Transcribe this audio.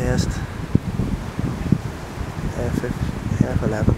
eerst even, even hebben.